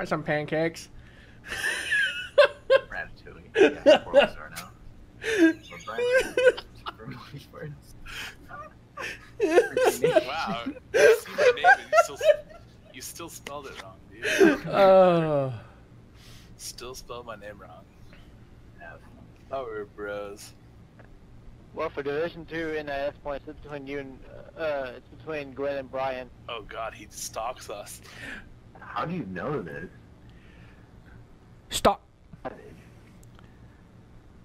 I want some pancakes. Ratatouille. Yeah, four star now. So Brian, from words. Wow. You see my name and you still, you still spelled it wrong, dude. Oh. Still spelled my name wrong. F. Oh, we're bros. Well, for Division Two in the S points, it's between you and uh, it's between Glenn and Brian. Oh god, he stalks us. How do you know this? Stop.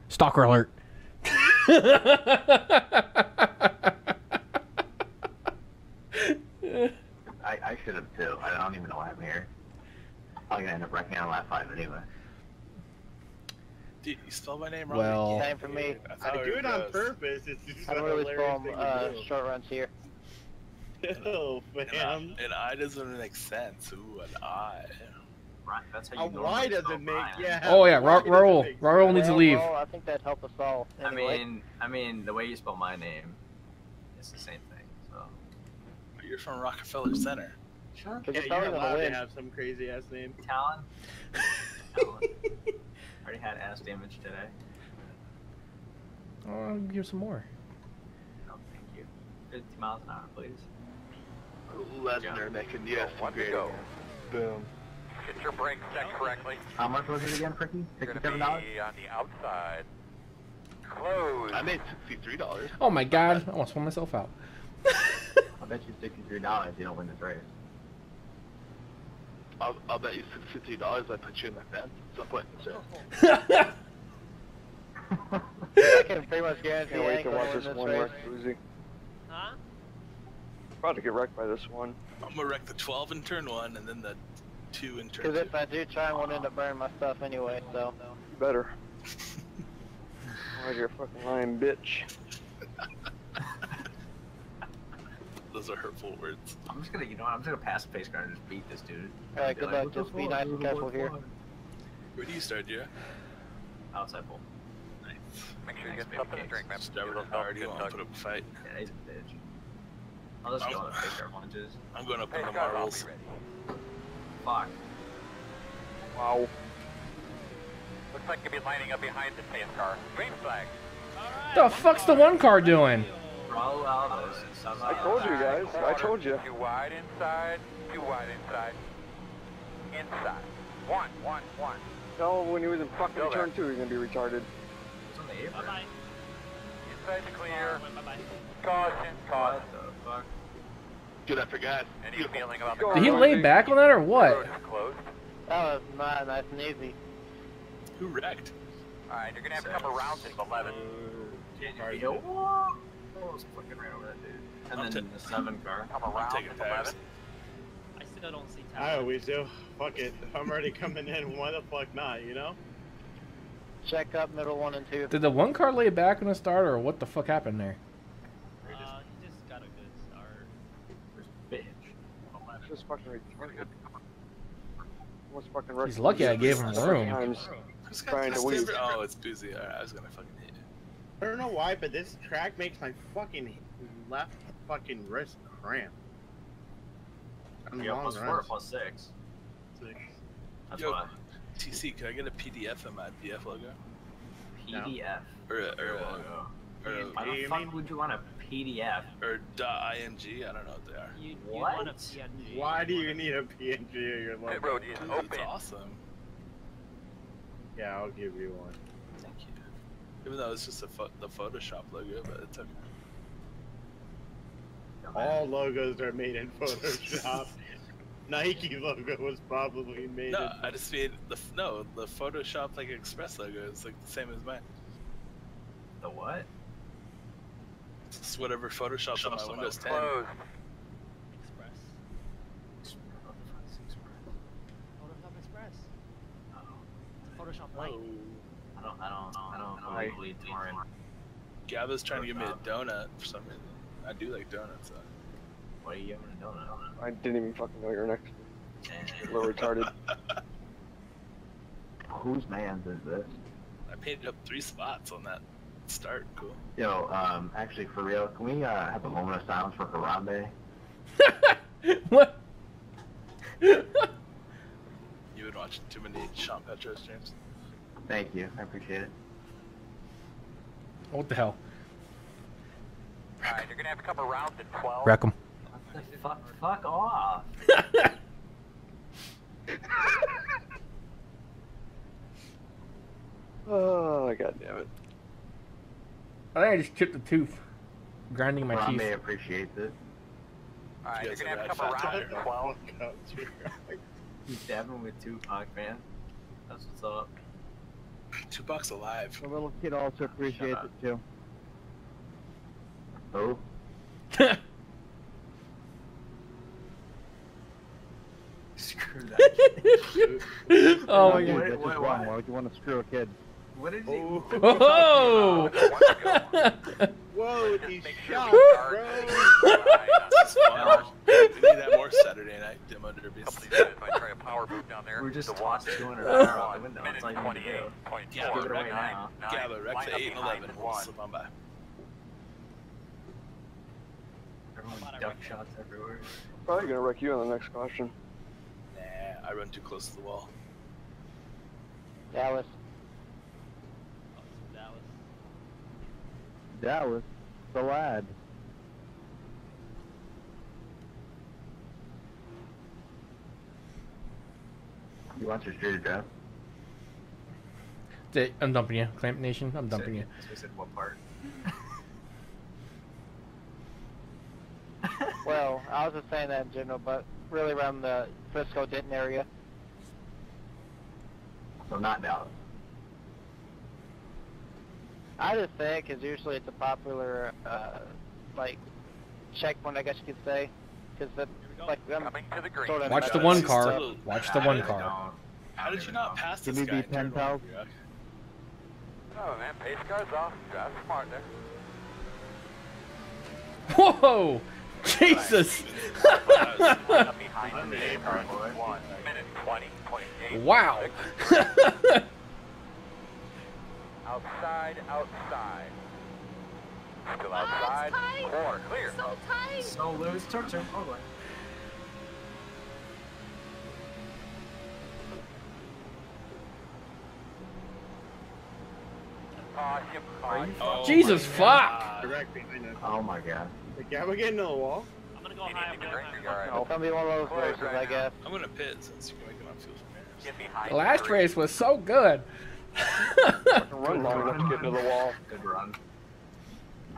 Stalker alert. I, I should have too. I don't even know why I'm here. I'm gonna end up wrecking on lap five anyway. Dude, you spelled my name wrong. Well- again, Same for me. I, I do were it on purpose. It's just I a don't really hilarious form uh, do. short runs here. Oh, And I, fam. and I doesn't make sense. Ooh, an I. Right, that's how you normally Y doesn't make. Yeah. Oh yeah, Y Ra- Raul. Raul sense. needs to leave. well, I think that helped us all. I mean, I mean, the way you spell my name, it's the same thing. So. You're from Rockefeller Center. Sure. 'Cause Yeah, you're always gonna allowed to have some crazy ass name. Talon. Talon. Already had ass damage today. Oh, I'll give some more. No, thank you. 50 miles an hour, please. Lesnar making yes, One to great. go. Boom. Get your brakes set correctly. How much was it again, Fricky? Sixty-seven dollars. on the outside. Close. I made sixty-three dollars. Oh my god, I almost spun myself out. I'll bet you sixty-three dollars you don't win this race. I'll, I'll bet you sixty-three dollars I put you in the fence at some point in the show. I can pretty much guarantee Can't wait to watch this this one race. wreck Uzi. Huh? About to get wrecked by this one. I'm gonna wreck the 12 in turn one and then the two in turn Because two. if I do try, I won't end up burning my stuff anyway. So. You better. You're a fucking lying bitch. Those are hurtful words. I'm just gonna, you know what? I'm just gonna pass the pace car and just beat this dude. Alright, good luck. "What's Just be nice and careful here. boy?" Where do you start, Jira? Outside pole. Nice. Make sure you get something to drink, man. Just Get never hard. You good want to luck. put up a fight. Yeah, he's a bitch. I'll just go on the pace car lunges. I'm going up Hey, in the guys, I'll marbles. Fuck. Wow. Looks like you'll be lining up behind the pace car. Green flag. The fuck's the one car doing? Raul Alves. I told you guys. I told you. Too wide inside. Too wide inside. Inside. One, one, one. No, when he was in fucking Go turn there. two, he's gonna be retarded. It's on the apron. Bye Inside clear. bye. Bye bye. Caution, caution. What the fuck? Dude, I forgot. Any feeling about the Did he lay back on that or what? what? is? That was not nice and easy. Who wrecked? Alright, you're gonna have a couple rounds in 11. January Hill. Whoa! Almost fucking ran over that dude. And I'm then the seven car. Couple I'm taking in tabs. 11. I still don't see I time. always do. Fuck it. If I'm already coming in, why the fuck not, you know? Check up middle one and two. Did the one car lay back on the start or what the fuck happened there? Uh, he just got a good start. Bitch. It's just fucking retarded. Almost fucking He's lucky I gave him seven room. Times. Who's Trying to weave. Oh, it's Boozy. Alright, I was gonna fucking hit you. I don't know why, but this track makes my fucking left fucking wrist cramp. On Yeah, long plus four, plus six. Six. That's Yo, what TC, can I get a PDF of my DF logo? I, PDF. Or a, or Your a, logo. or a, Why the fuck would you want a PDF? or dot .ing? I don't know what they are. You, you What? want a PNG. Why do you need a PNG of your Pit logo? road is Dude, open. It's awesome. Yeah, I'll give you one. Thank you. Even though it's just a the Photoshop logo, but it's okay. All logos are made in Photoshop. Nike logo was probably made No, in I just made the no the Photoshop like Express logo is like the same as mine. The what? It's whatever Photoshop's on my Windows 10. Closed. Express. Photoshop Express. Oh, Photoshop Lite. I don't, I don't, I don't, I Right. don't believe torrent. Gaba's trying to give me a donut for some reason. I do like donuts. Though. What are you giving a donut? I didn't even fucking know you're next. And A little retarded. whose man's is this? I painted up three spots on that start. Cool. Yo, um, actually, for real, can we uh, have a moment of silence for Harambe? what? you been watching too many Sean Petro streams. Thank you. I appreciate it. What the hell? Alright, you're gonna have a couple rounds at 12. Wreck 'em. What the fuck? Fuck off. Oh, god damn it. I think I just chipped a tooth, grinding my Ron teeth. may appreciate this. Alright, You you're gonna have a ever couple had rounds fat at 12. Fuck up, dude. You dabbing with Tupac, man. That's what's up. Tupac's alive. The little kid also ah, appreciates it too. Oh, Screw that. oh my Dude, god. Wait, that's just why? wrong. Why would you want to screw a kid? What is he? Oh. Whoa, he Make shot, we bro. guard This we need that more Saturday night demo derbies. couple of these guys might try a power move down there. We're just The tossed watch 200 is out the window. minute That's all you need to do. 28.4. Yeah, Give it away now. nine, Gabba, Rex line at up 8 and 11. We'll slip on by. Everyone duck shots everywhere. Probably gonna wreck you on the next question. Nah, I run too close to the wall. Dallas. Dallas. Dallas. The lad. you want your street address? I'm dumping you, Clamp Nation. I'm dumping you. So said what part? Well, I was just saying that in general, but really around the Frisco Denton area. So not Dallas. I just think, because usually it's a popular, uh, like, checkpoint, I guess you could say. Because the, like, I'm Coming to the green. sort of Watch the one car. still- Watch the one car. How did you not pass Give this me guy? the in turn 10 pals. one, Oh man, pace cars off. Drive smart there. Whoa! Jesus! Line up behind I'm the a neighbor. car boy. One minute 20.8. wow! Outside, outside. Still Ah, outside. tight. Four, clear. So tight. So loose. Turn, turn. Oh, boy. Caution, Are you caution. Oh Jesus my fuck! God. Direct behind us. Oh my god. The Gabba getting to the wall? I'm gonna go You high. need I'm to gonna drink, high. you're alright. it's going to be one of those Close races, right I guess. I'm gonna pit since you can make enough fuel from there. The last race was so good. Fucking run long enough to get into the wall. Good run.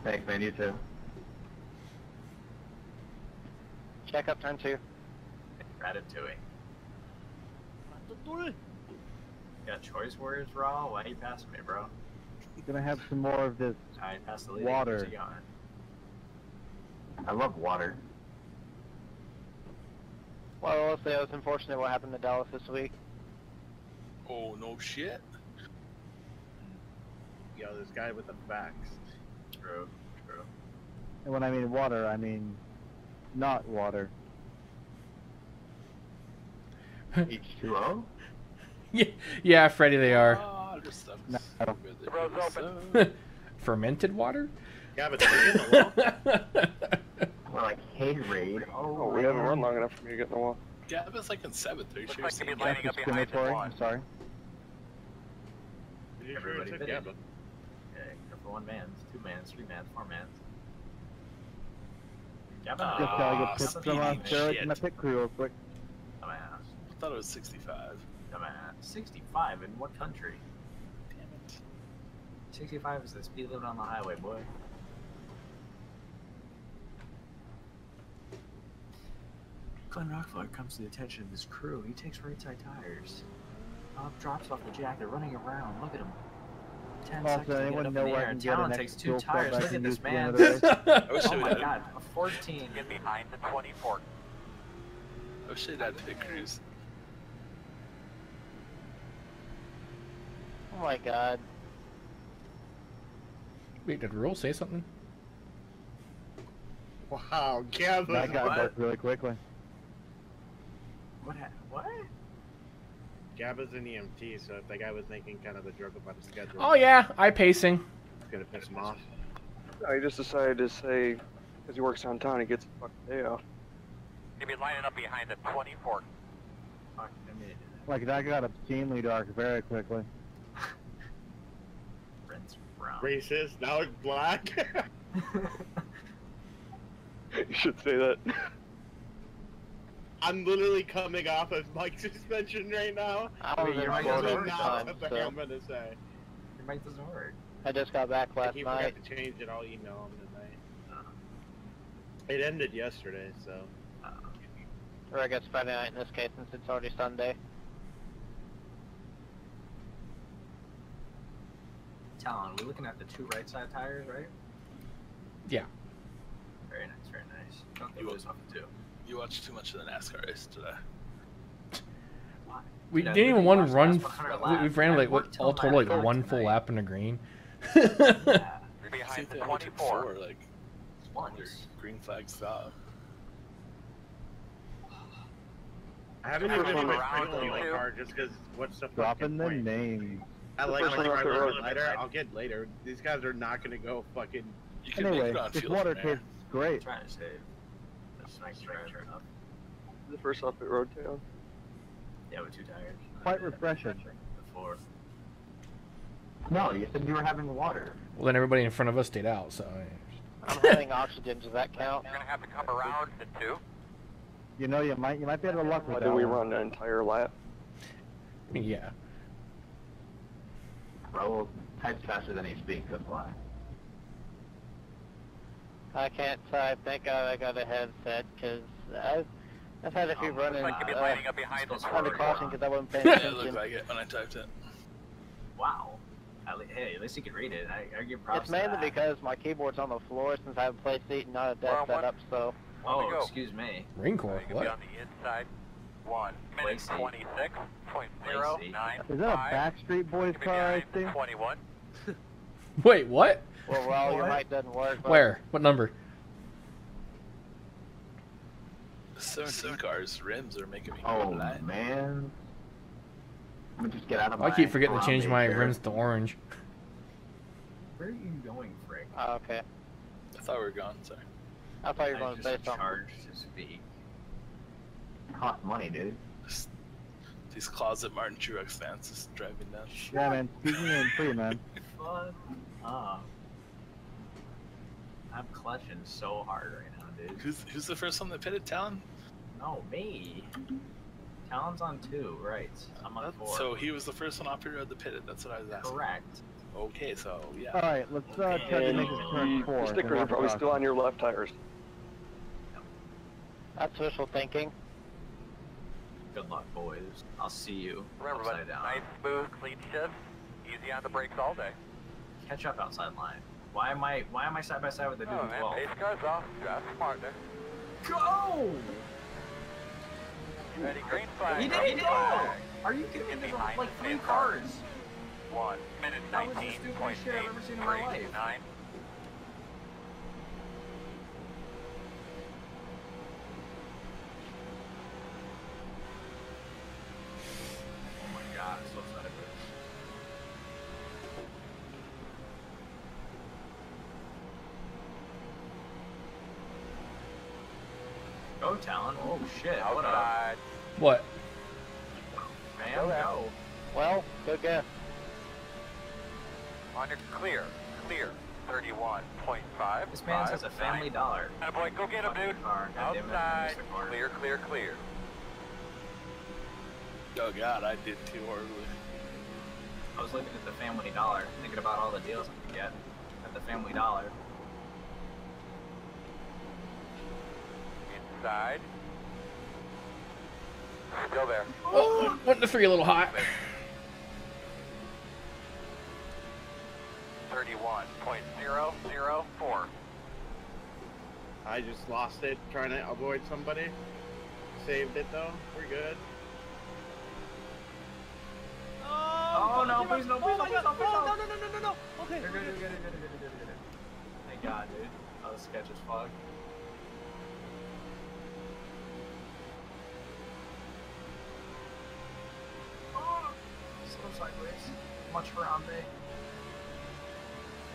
Thanks, man. You too. Check up turn two. Ratatouille. Ratatouille. Got choice words, Raw? Why you passing me, bro? you Gonna have some more of this. Alright, pass the. Water. Where's he going? I love water. Well, let's say it was unfortunate what happened to Dallas this week. Oh no shit. Yo, this guy with the facts. True. True. And when I mean water, I mean not water. H2O? Yeah, yeah, Freddy, they are. Oh, this stuff is No. so good that The road's it's open. Fermented water? Gabba, did you get in the wall? We're like Haterade. Oh, Oh, we haven't run long enough for me to get in the wall. Gabba's like in seventh. Are you sure like be lining up behind the discriminatory. I'm sorry. Did Everybody took pitted. Gabba? Okay, except for one man, two mans, three mans, four mans. Just Gabba, gotta get put some speedy on steroids shit. my pit crew real quick. dumbass, I thought it was 65. dumbass. 65 in what country? Damn it. 65 is the speed limit on the highway, boy. Glenn Rockford comes to the attention of his crew. He takes right side tires. Bob drops off the jacket, running around. Look at him. Ten Also, seconds to get anyone know where I air. can get an Talon takes two tires. Look at this use at the man. end of the race? I wish Oh they my god, a 14. Get behind the 24. Oh shit, they had pit crews. Oh my god. Wait, did Rule say something? Wow, Gabba. That got what? really quickly. What? Ha- what? Gabba's an EMT, so if that guy was making kind of a joke about the schedule, Oh yeah, eye pacing. it's gonna piss him off. No, he just decided to say, because he works downtown, he gets a fucking day off. You'll be lining up behind the 24. I mean, Like that got obscenely dark very quickly. Brent's brown. Racist. Now it's black. You should say that. I'm literally coming off of Mike's suspension right now. I was Wait, in your mic That's doesn't Florida work, at the not time, the thing so I'm gonna say. Your mic doesn't work. I just got back If last he night. forgot to change it, I'll email him tonight. Uh, It ended yesterday, so. uh, Or I guess Friday night in this case, since it's already Sunday. Talon, we're looking at the two right side tires, right? Yeah. Very nice, very nice. Don't You- you lose off the two. You watched too much of the NASCAR race today. We Dude, I didn't even one run. last 100 f- We, we ran like what all total like 9:30 one full lap in the green. Yeah, You're See behind the they only took 24. four, like once. your green flag stop. I haven't even been around in my two. car just because what's the Dropping fucking the point? name. I like first like one the my road. later. I'll get later. These guys are not gonna go fucking. You can Anyway, make it this water from there. tastes great. trying to save. That's nice driver enough. The first off pit road town. Yeah, we're too tired. Quite refreshing. Before. No, you said you were having water. Well, then everybody in front of us stayed out. So I'm having oxygen. Does that count? You're gonna have to come around to two. You know, you might you might be able to luck Why with did we one. run an entire lap? I mean, yeah. Raul types faster than he speaks, that's why. I can't. So I think I, I got a headset because I've I've had a few Oh, run-ins. in like you'll be uh, lining up behind this under one. caution because I wasn't paying Yeah, it looked attention. like it when I typed it. Wow. At le- hey, at least you can read it. I, I give props It's to mainly that. because my keyboard's on the floor since I have a play seat and not a desk one- setup. So Oh, excuse me. Marine Corps. You can on What? the inside. One minute Lacey. twenty-six point zero nine Is that a. Backstreet Boys You car I behind the see? Twenty-one. Wait, what? Well, well, your mic doesn't work. but- Where? What number? The 17 cars rims are making me Oh blind. man. Let me just get out of my I keep forgetting to change my chair. rims to orange. Where are you going, Frick? Oh, okay. I thought we were gone. Sorry. I thought you were going to just say something. charged to speak. Cost money, dude. Just these closet Martin Truex fans just driving me nuts. Yeah, man. Speaking in free, man. Fun. Ah. I'm clutching so hard right now, dude. Who's who's the first one that pitted Talon? No, me. Talon's on two, right. I'm on four. So he was the first one off your road that pitted. That's what I was asking. Correct. Okay, so yeah. All right, let's uh, try to And make this turn the, four. the stickers are probably still on your left tires. That's wishful thinking. Good luck, boys. I'll see you Remember, but upside down. nice, smooth, clean shift. Easy on the brakes all day. Catch up outside line. Why am I? Why am I side by side with the dude Oh man, 12? pace cars off. Smart there. Go! Ready, green flag. He didn't go! flag. Are you kidding me? Like three same car. cars. One minute That was the stupidest shit I've ever seen in my life. nine. Shit, what up? Outside. What? Man, Okay. go. Well, good guess. On your clear. Clear. Thirty-one point five. This man has a family dollar. boy, go get him, Fucking dude. car, goddamn it, I Outside. missed the car. Clear, clear, clear. Oh god, I did too horribly. I was looking at the family dollar, thinking about all the deals I could get at the family dollar. Inside. Still there. Oh, went to three a little hot. Thirty-one point zero zero four. I just lost it trying to avoid somebody. Saved it though. We're good. Oh, oh no, please no, please no, please no, please no. no, no, no, no, no, no. Okay. You're good, you're good, you're good, you're good, you're good, you're good. Thank God, dude. That was sketch as fuck. Oh, slow sideways. Much for Ambe.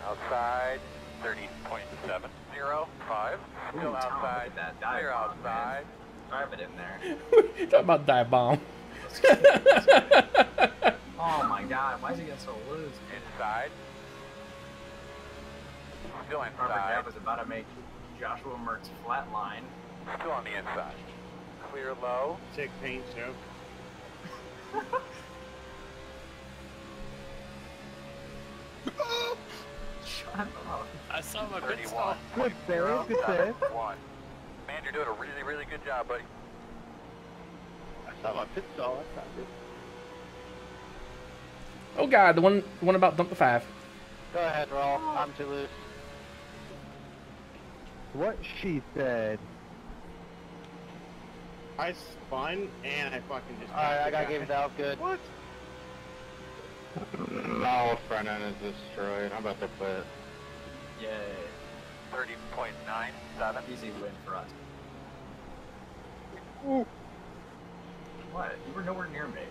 Outside. Thirty point seven zero five. Ooh, Still Talon, outside. at that Clear dive bomb, outside. Drive it in there. Talk about dive bomb. Oh my god, why is he getting so loose? Inside. Still Robert inside. Dab was about to make Joshua Mertz flatline. Still on the inside. Clear low. Sick paint joke. I saw my pit 31. stall. Good save, good save. One. Man, you're doing a really, really good job, buddy. I saw my pit stall. That's not good. oh god, the one the one about dump the five. Go ahead, roll. I'm too loose. What she said. I spun and I fucking just. Alright, I got gotta give you that. Good. What? No, front end is destroyed. I'm about to quit. Yay. 30.97. Easy win for us. Ooh. What? You were nowhere near me.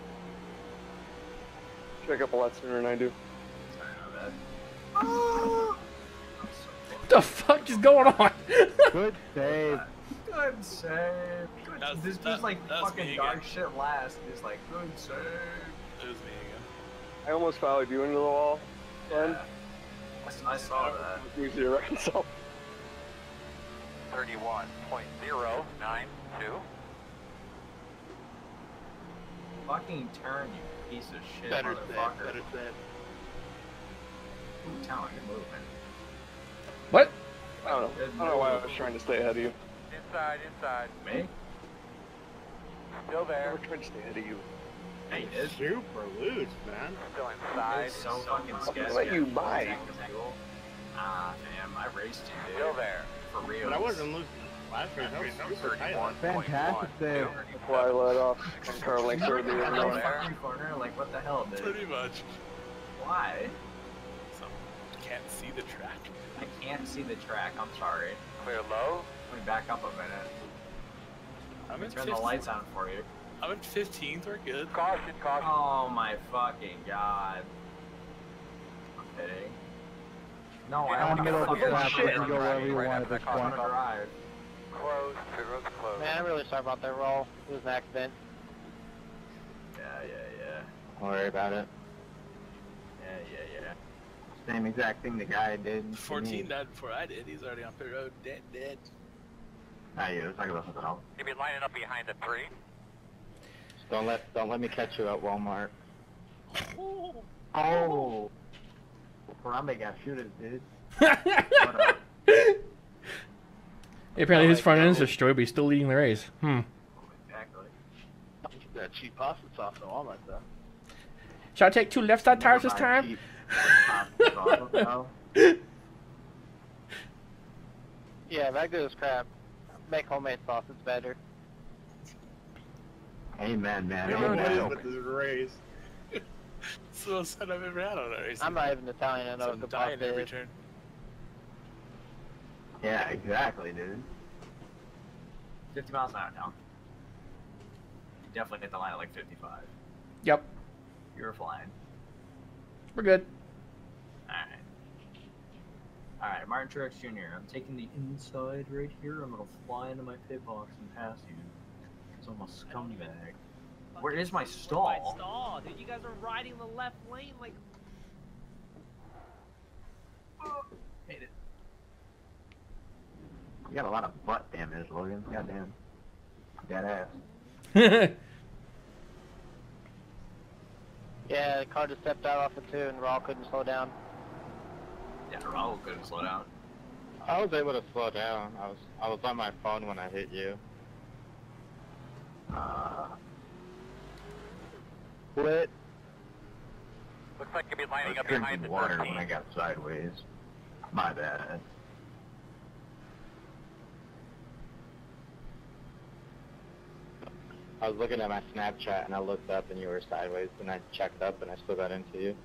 Check up a lot sooner than I do. Sorry about that. I'm so What the fuck is going on? Good save. Good save. Good. That this that- dude's like fucking me dog shit last. He's like, good save. It was me again. I almost followed you into the wall. Son. Yeah. I s- I saw that. Easy to reconcile. 31.092. Fucking turn, you piece of shit, Better save. motherfucker. Better save. Ooh, talent, good movement. What? I don't know. I don't know why I was trying to stay ahead of you. Inside, inside. Me? Still there. I there. was trying to stay ahead of you. Hey, you did. Super loose, man. Still inside. It's so fucking sketchy. What you buy. Ah, fam, I raced you, dude. Still there. For real. But I wasn't losing last race. I was super tight. last- Fantastic save. That's why I let off. And Carlink started the I other know, one. fuck corner. Like, what the hell, dude? Pretty much. Why? So, can't see the track. I can't see the track. I'm sorry. Clear low. Let me back up a minute. I'm Let me turn the lights on for you. I'm in 15th. We're good. Caution, caution. Oh my fucking god. I'm kidding. No, I I'm don't want to middle get of the fucking track, shit. you can go wherever you Right want at this that. I point. want to drive. Closed. Pit road's closed. Man, I'm really sorry about that roll. It was an accident. Yeah, yeah, yeah. Don't worry about it. Yeah, yeah, yeah. Same exact thing the guy did. 14 me. died before I did. He's already on pit road. Dead, dead. Nah, you. Let's talk about something else. You'll be lining up behind the tree. Don't let don't let me catch you at Walmart. Oh. Harambe got shooters, dude. Apparently his front end is destroyed, but he's still leading the race. Hmm. Exactly. That cheap pasta sauce on all that stuff. Should I take two left side tires this time? cheap pasta sauce, no. Yeah, that good as crap. Make homemade sauce, it's better. Amen, man. You know what it is Amen. with this race. It's the most fun I've ever had on a race. I'm not even Italian, I know So what I'm the dying every is. turn. Yeah, exactly, dude. 50 miles an hour now. You definitely hit the line at like 55. Yep, You were flying. we're good. Alright. Alright, Martin Truex Jr. I'm taking the inside right here. I'm gonna fly into my pit box and pass you. It's almost scumbag. Where is my stall? My stall? stall, dude. You guys are riding the left lane like. Hate it. You got a lot of butt damage, Logan. Goddamn. Dead ass. Yeah, the car just stepped out off the too, and Raw couldn't slow down. Yeah, Raul couldn't slow down. I was able to slow down. I was I was on my phone when I hit you. Uh, Quit. Looks like you'll be I lining was up behind the water 13. when I got sideways. My bad. I was looking at my Snapchat and I looked up and you were sideways and I checked up and I still got into you.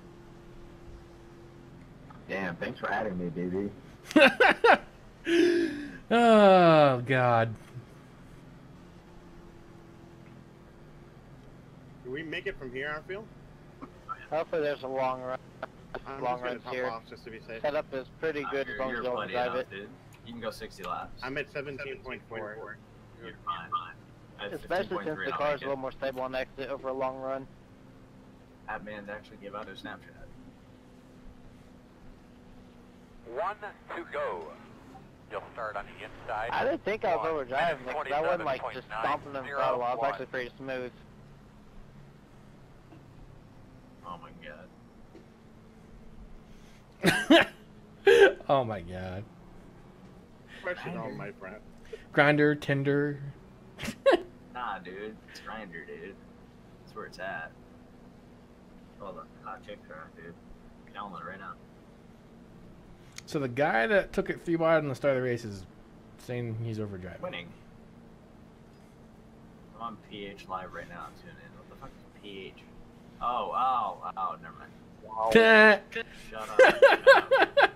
Damn, thanks for adding me, baby. oh god. Do we make it from here, Arfield? Hopefully there's a long run. I'm Long just gonna runs here. off just to be safe. Setup is pretty good You're- as long as you're don't plenty drive enough, it. dude. You can go 60 laps. I'm at 17.4. You're fine. At Especially since the I car's a little more stable on exit over a long run. That man actually gave out a Snapchat. One to go. You'll start on the inside. I didn't think I was One overdriving minute, I wasn't like just 27.90, stomping them throttle. I was actually pretty smooth. Oh my god. oh my god. Question on my friend. Grindr, Tinder. Nah, dude. It's Grindr, dude. That's where it's at. All the hot chicks are, dude. Calling it right now. So the guy that took it three wide on the start of the race is saying he's overdriving. Winning. I'm on PH Live right now. Tune in. What the fuck is PH? Oh, oh, oh, never mind. Wow. Shut up.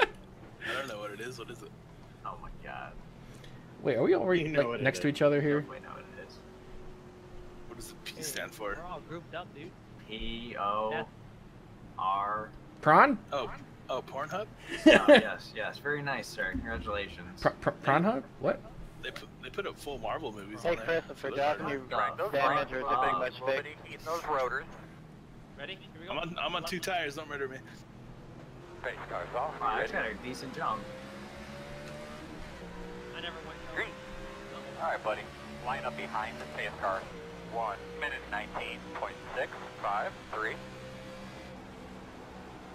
I don't know what it is. What is it? oh my god. Wait, are we all right, You know like, what it next to is. each other here? Wait, know what it is. What does the P stand for? We're all grouped up, dude. P O Yeah. Prawn? Oh, oh, Pornhub. Oh, yes, yes. Very nice, sir. Congratulations. Pr- pr- prawn hub? What? They put they put up full Marvel movies. Hey on there. Christopher, So dropping those you are- Right, those damage are- or is it pretty much We'll fixed? be eating those rotors. Ready? Here we go. I'm on I'm on two tires. Don't murder me. Pace cars off. Wow, I Ready? got a decent jump. I never went. Green. All right, buddy. Line up behind the pace car. One minute nineteen point six five three.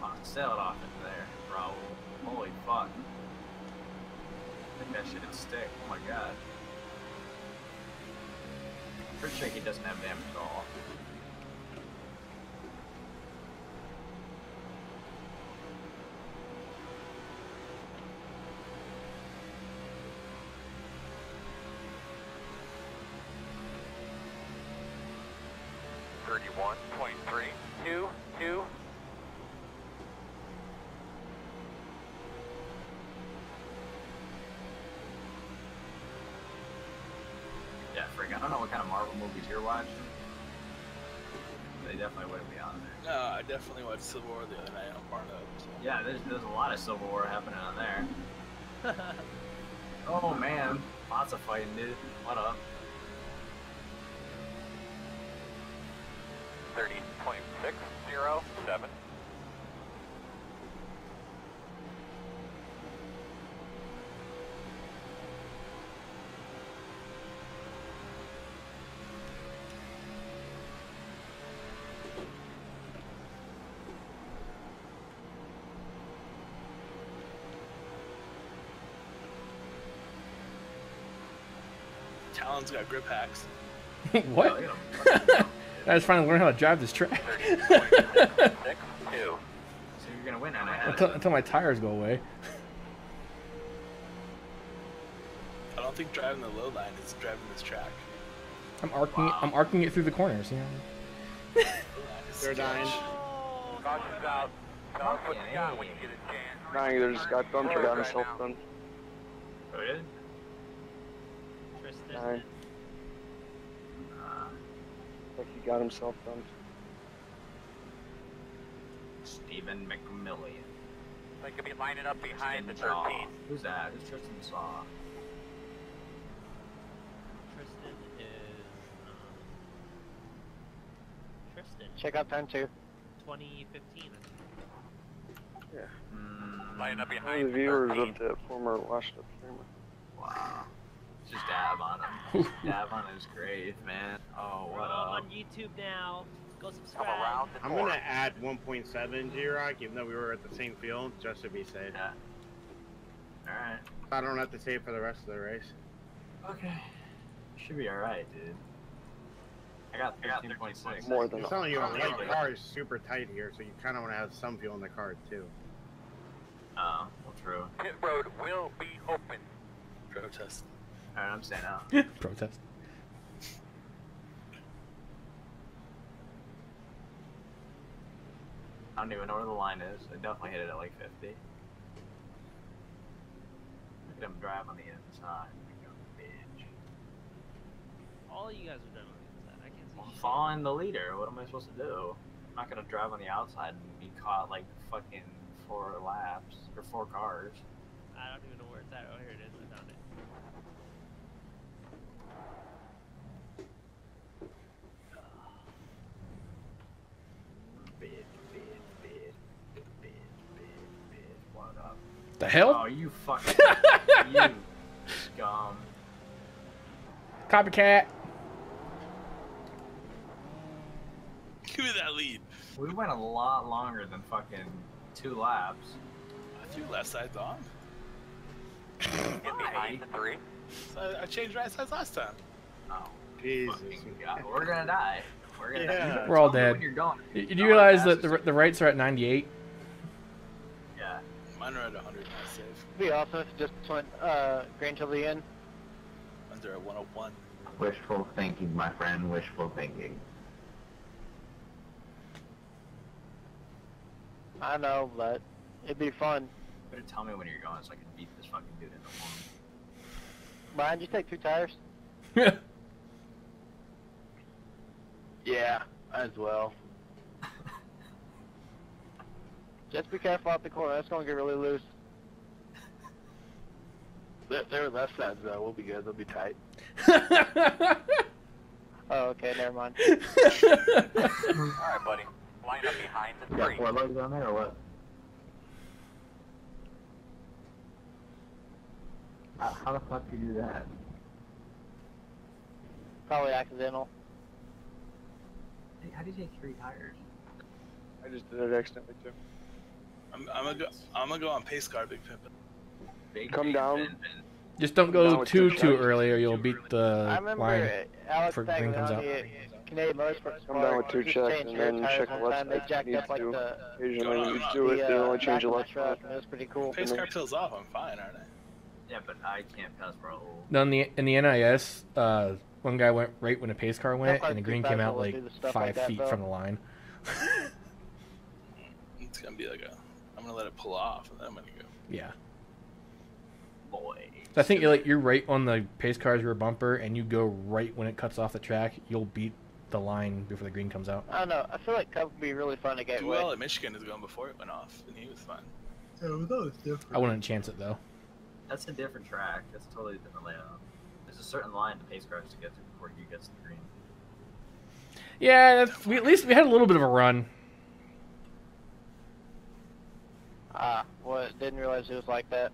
Oh, sail it off into there, bro. Holy fuck. I think that shit would stick. Oh my god. Pretty sure he doesn't have damage at all. Thirty-one three two two. Yeah, frig. I don't know what kind of Marvel movies you're watching. They definitely wouldn't be on there. No, I definitely watched Civil War the other night on Pornhub. So. Yeah, there's, there's a lot of Civil War happening on there. Oh man, lots of fighting, dude. What up? Talon's got grip hacks. what? Oh, you know, I was trying to learn how to drive this track. Thirty point six two. So you're gonna win on it. until, until my tires go away. I don't think driving the low line is driving this track. I'm arcing. It, Wow. I'm arcing it through the corners. You know. Low line is They're dying. Oh, Caution's out. Tell us what you got when you get a chance. Nine either just got dumped or got himself dumped. Oh, it is? Tristan. Nine. Uh, Like he got himself dumped. Stephen McMillian. They could be lining up behind the Tristan Saw. 13. Who's that? Who's Tristan Saw? Tristan is. Um, Tristan. Check out turn two. 2015. Mm, Lining up behind the the viewers 13. of the former washed up streamer. Wow. Just dab on him. dab on his grave, man. Oh, We're what all up? on YouTube now. Go subscribe. I'm gonna add 1.7 G-Rock, even though we were at the same field, just to be safe. Yeah. Alright. I don't have to save for the rest of the race. Okay. Should be alright, dude. I got 13.6. More than I'm telling you, a Probably. light car is super tight here, so you kind of want to have some fuel in the car too. Oh, well, true. Pit road will be open. Protest. Alright, I'm staying out. Protest. I don't even know where the line is. I definitely hit it at like 50. Look at him drive on the inside. Like a bitch. All you guys are done on the inside. I can't see I'm shit. following the leader. What am I supposed to do? I'm not gonna drive on the outside and be caught like fucking four laps or four cars. I don't even know where it's at. Oh, here it is. bid, bid, bid, bid, bid, bid. What up? The hell? Oh, you fucking you scum. Copycat. Give me that lead. We went a lot longer than fucking two laps. Uh, two laps, I thought. Get behind the three. So I, changed right sides last time. Oh, Jesus. God. We're gonna die. We're gonna Yeah. die. We're all dead. When you're going. Y- Do you realize that the, it? the rights are at 98? Yeah. Mine are at 100 now, safe. Be awesome just went uh, green till the end. Mine's are at 101. Wishful thinking, my friend. Wishful thinking. I know, but it'd be fun. Better tell me when you're going so I can beat this fucking dude in the morning. Mind you take two tires? Yeah. Yeah, as well. Just be careful out the corner. That's gonna get really loose. They're, they're left sides though. We'll be good. They'll be tight. Oh, okay. Never mind. All right, buddy. Line up behind the You got four loads on there or what? How, how the fuck do you do that? Probably accidental. Hey, how do you take three tires? I just did it accidentally too. I'm, I'm gonna go. I'm gonna go on pace car, big pimpin'. Big Come Big down. Vin Vin. Just don't go it's too too early, or you'll beat I the remember line. Alex for back green comes out. the Canadian Motorsports Come down with two just checks and then check the left time. They side jacked needs up like to. the, Occasionally you do it, they uh, only change the back of left side. and It was pretty cool. Pace car pills off. I'm fine, aren't I? Yeah, but I can't pass for a whole. No, in the in the NIS, uh, one guy went right when a pace car went, and the green came out like do the stuff five like that, feet though. from the line. It's gonna be like a. I'm gonna let it pull off, and then I'm gonna go. yeah, Boy. I think you're like you're right on the pace car's rear bumper, and you go right when it cuts off the track. You'll beat the line before the green comes out. I don't know. I feel like Cup would be really fun to get with. Duell at Michigan is going before it went off, and he was fine. Oh, that was different. I wouldn't chance it though. That's a different track. That's totally different layout. There's a certain line the pace car has to get to before he gets to the green. Yeah, that's, we at least we had a little bit of a run. Ah, well, didn't realize it was like that.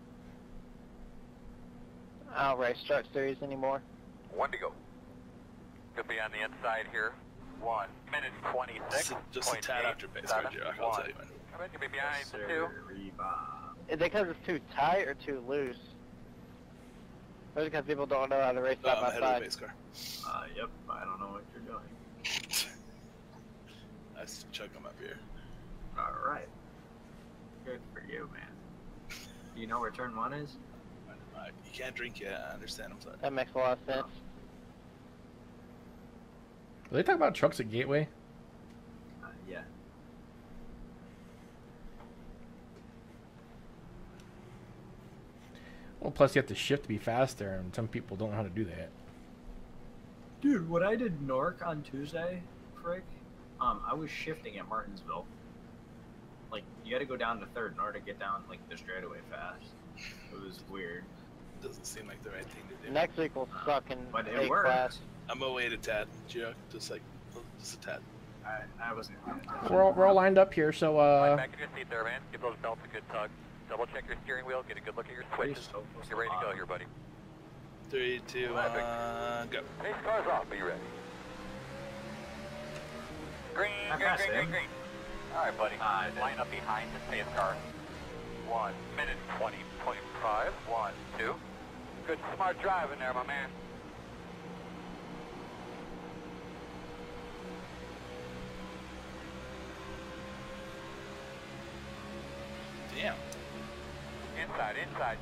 I don't race truck series anymore. One to go. Could be on the inside here. One minute Just a, just a tad after pace car, Jack. I'll tell you, man. I bet you'll be behind the two. Sorry, Bob. Is it because it's too tight or too loose? Or because people don't know how to race side I'm by ahead of side? the pace car. Uh, yep. I don't know what you're doing. Let's chuck him up here. All right. Good for you, man. Do you know where turn one is? Uh, you can't drink yet. I understand. I'm sorry. That makes a lot of sense. Are they talking about trucks at Gateway? Uh, yeah. Well, plus you have to shift to be faster, and some people don't know how to do that. Dude, when I did Nork on Tuesday, Frick, um, I was shifting at Martinsville. Like, you had to go down to third in order to get down, like, the straightaway fast. It was weird. Doesn't seem like the right thing to do. Next week will suck in But it A worked. class. I'm gonna wait a tad, Jack. Just like, just a tad. I, I wasn't. We're all, we're all lined up here, so Line uh, back in your seat there, man. Give those belts a good tug. Double check your steering wheel. Get a good look at your switches. Get ready to go here, buddy. Three, two, one, two, Alright, Vic. one, go. Pace car's off. Be ready. Green, I green, green, green, green. All right, buddy. I did. Line up behind the pace car. One minute twenty point five. One, two. Good smart driving there, my man. Damn. Inside, inside.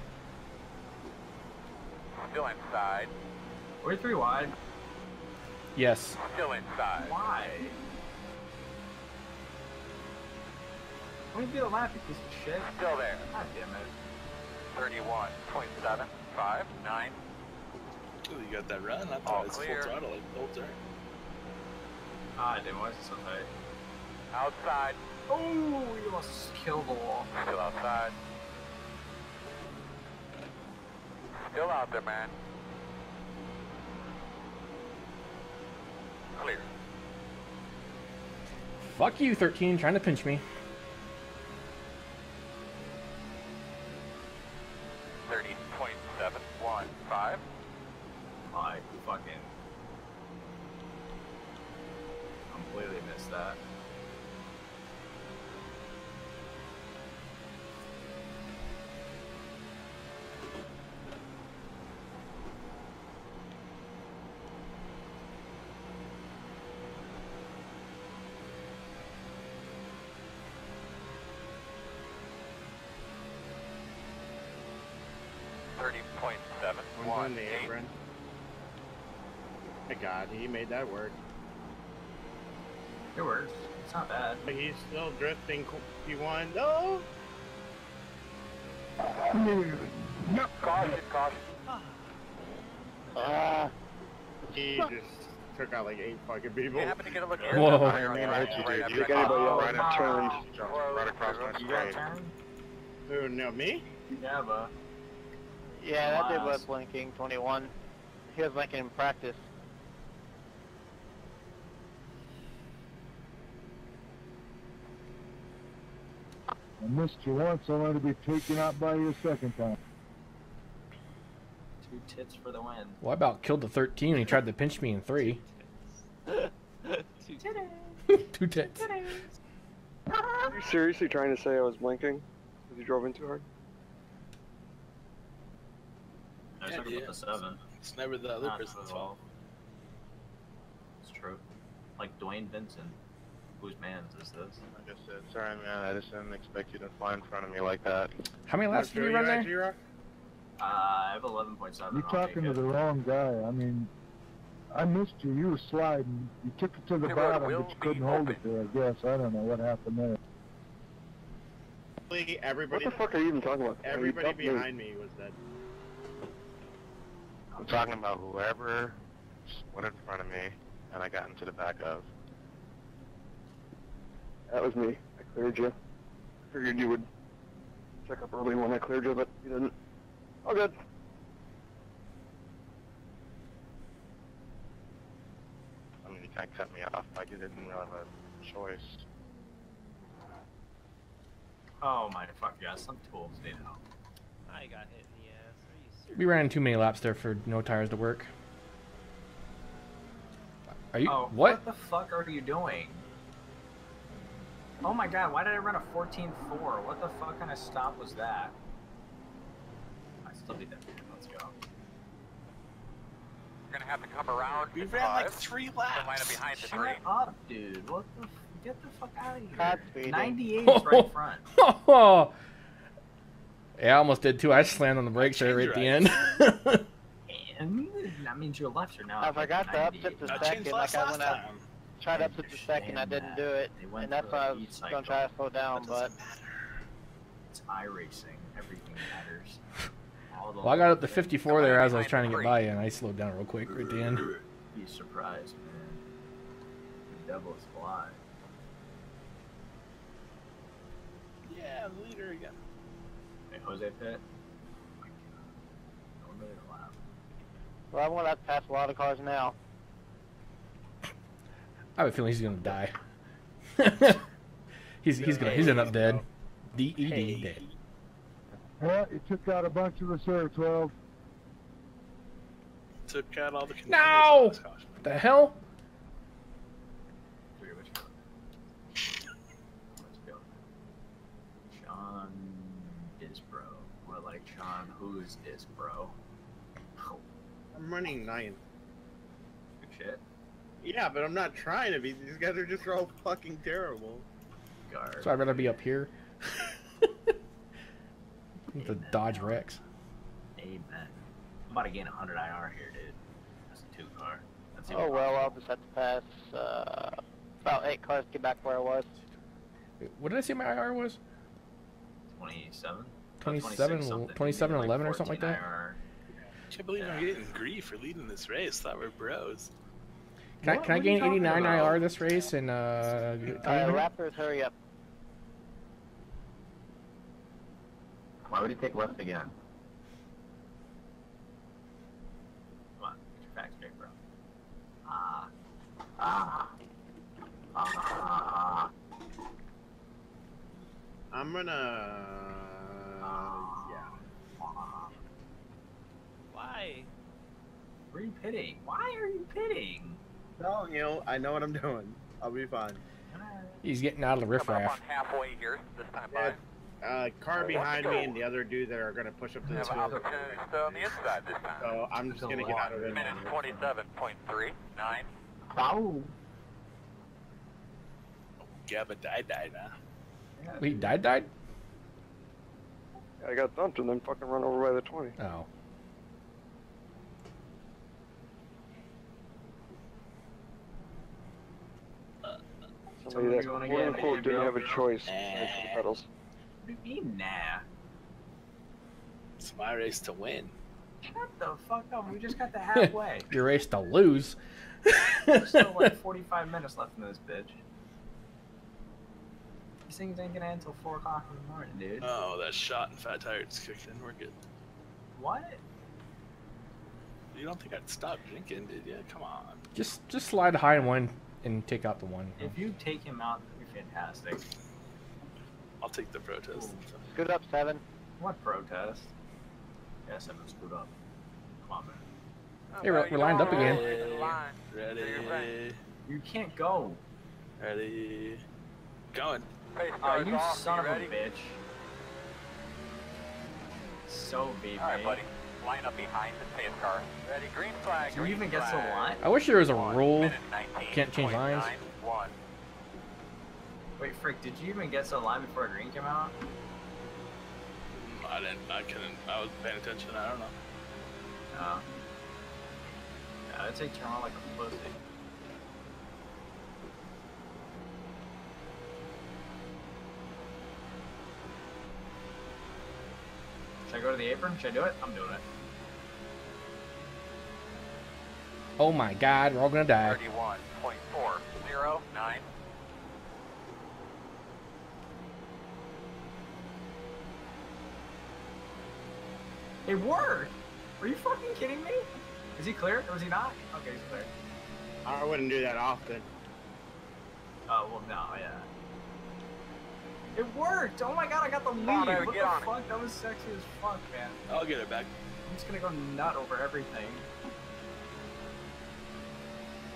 Still inside. We're three wide. yes. Still inside. Why? Let me get a lap, you piece of shit. Still there. God damn it. Thirty-one point seven five nine. Ooh, you got that run. I All thought it was full throttle like the whole turn. Ah, I didn't. Why is it so tight? Outside. Oh, you almost killed the wall. Still outside. Still out there, man. Clear. Fuck you, 13, trying to pinch me. He made that work. It works. It's not bad. But he's still drifting. P1. No. Caution, caution. Ah, He just took out like eight fucking people. You happen to get a look Whoa. Right I on hit you, right dude. You that got anybody call. else? Right Right turned. turned. Right across my You got screen. Who? No, me? Yeah, but yeah, that dude was Last. blinking 21. He was blinking in practice. I missed you once, I want to be taken out by you a second time. two tits for the win. Well, I about killed the 13 when he tried to pinch me in three. Two tits. Two tits. Are you seriously trying to say I was blinking? Because you drove in too hard? I was Yeah, talking yeah. about the seven. It's never the other Not person's fault. It's true. Like Dwayne Vincent. Whose man's is this? I just said, sorry man, I just didn't expect you to fly in front of me like that. How many laps did you run there? G-Rock? Uh, I have 11.7. You're talking to the wrong guy. I mean, I missed you. You were sliding. You took it to the Hey, bottom, we'll but you couldn't be hold it there. I guess I don't know what happened there. Literally What Everybody, the fuck are you even talking about? everybody You dumped me. behind me was dead. I'm talking about whoever went in front of me and I got into the back of. That was me. I cleared you. I figured you would check up early when I cleared you, but you didn't. All good. I mean, you kind of cut me off like you didn't really have a choice. Oh my fuck, yeah, some tools need help. I got hit in the ass. Are you serious? We ran too many laps there for no tires to work. Are you oh, what? the fuck are you doing? Oh my god, why did I run a 14.4? What the fuck kind of stop was that? I still need that. Let's go. We're gonna have to come around. We in ran like five. three The line laps. behind the Shut three. up, dude. What the? F- get the fuck out of here. 98 is right front. Oh, yeah, I almost did too. I slammed on the brakes there right at the end. And that means your lefts are now. I at, like, forgot to 98. upset the second, like I went out, time. tried up to the second, I didn't do it, and that's why I was heat gonna try to slow down, but doesn't matter. It's iRacing. Everything matters. All well, I got up to 54 there as I was trying to get by you, and I slowed down real quick right at the end. things. Be surprised, man. The devil is fly. Yeah, the leader again. Hey, Jose Pitt. Oh my God. Don't really laugh. well, I'm gonna have to pass a lot of cars now. I have a feeling he's gonna die. he's he's gonna he's gonna end up dead. D E D dead. Well, you took out a bunch of us there, 12. Took out all the. No! on this caution. What the hell? Three, is bro. Let's go. Sean Disbro. More like Sean Who's Disbro. bro. I'm running ninth. good shit. Yeah, but I'm not trying to be. These guys are just all fucking terrible. Guard. So I'd rather be up here. the Dodge Rex. Amen. I'm about to gain 100 IR here, dude. That's a two car. That's Oh well, I'll just have to pass uh, about eight cars to get back where I was. What did I say my IR was? 27? 27, 27 and 11 or something like that? i Can't believe I'm getting grief for leading this race. Thought we're bros. Can I, can I what are you gain 89 about? IR this race and uh? time Uh. Raptors, hurry up. Why would he take left again? Come on, get your facts straight, bro. Ah. Ah. Ah. I'm gonna. Yeah. Why? Where are you pitting? Why are you pitting? No, you know, I know what I'm doing. I'll be fine. He's getting out of the Coming up riffraff. halfway here this time Yeah, by. uh, car behind me and the other dude that are gonna push up to this Have an hill. opportunity on the inside this time. So I'm just gonna get out of it. Minute 27.39. Oh. Yeah, but died, died, huh? He died, died? I got dumped and then fucking run over by the 20. Oh. Somebody that you wanna quote get unquote a didn't have a choice. Nice for the pedals. What do you mean, nah? It's my race to win. Shut the fuck up. We just got to halfway. Your race to lose. There's still like 45 minutes left in this bitch. These things ain't gonna end until 4 o'clock in the morning, dude. Oh, that shot and fat tire just kicked in. We're good. what? You don't think I'd stop drinking, did you? Come on. Just just slide high in one and take out the one. If you take him out, that'd be fantastic. I'll take the protest. Scoot up, seven. What protest? Yes, I'm screwed up. Come on, man. Hey, we're, we're lined up again. Ready. Ready. You can't go. Ready. Going. Oh, you son of a bitch. So beat Alright, buddy. Line up behind the pace car. Ready, green flag. Do you green even get to the line? I wish there was a One rule. Can't change lines. 0.91. Wait, Frick, did you even get to the line before green came out? Mm, I didn't. I couldn't. I was paying attention. I don't know. No. Yeah, I'd say turn on like a pussy. Should I go to the apron? Should I do it? I'm doing it. Oh my god, we're all gonna die. 31.409. It worked! Are you fucking kidding me? Is he clear? Or is he not? Okay, he's clear. I wouldn't do that often. Oh, well, no, yeah. It worked! Oh my god, I got the lead! on, baby, what get the on it. fuck? That was sexy as fuck, man. I'll get it back. I'm just gonna go nut over everything.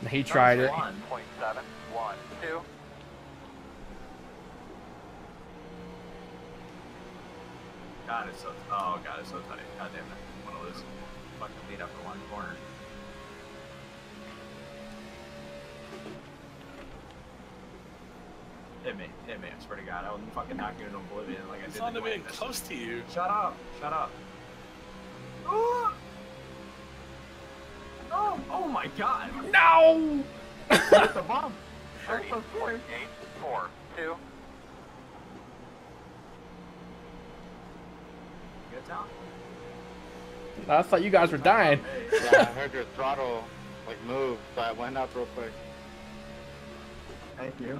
He tried it. 1.712. God, it's so. Oh god, it's so tight. God damn it. I'm gonna lose. Fucking lead up to one corner. Hit me, hit me, I swear to god. I will fucking knock you into oblivion like I It's did not the even close to you. Shut up, shut up. Oh! Oh, oh my god! No! That's a bomb! 30.842. Good town? I thought you guys were dying. yeah, I heard your throttle like move, so I went up real quick. Thank you.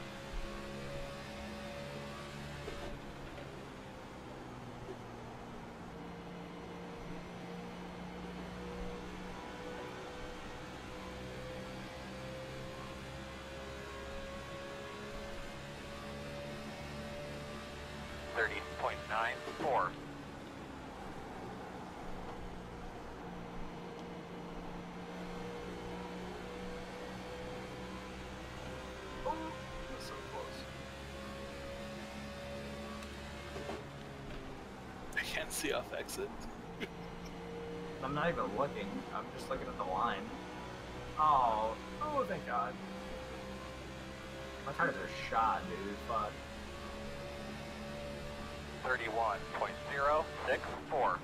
see off exit. I'm not even looking. I'm just looking at the line. Oh, oh, thank God. My tires are shot, dude. Fuck. 31.064.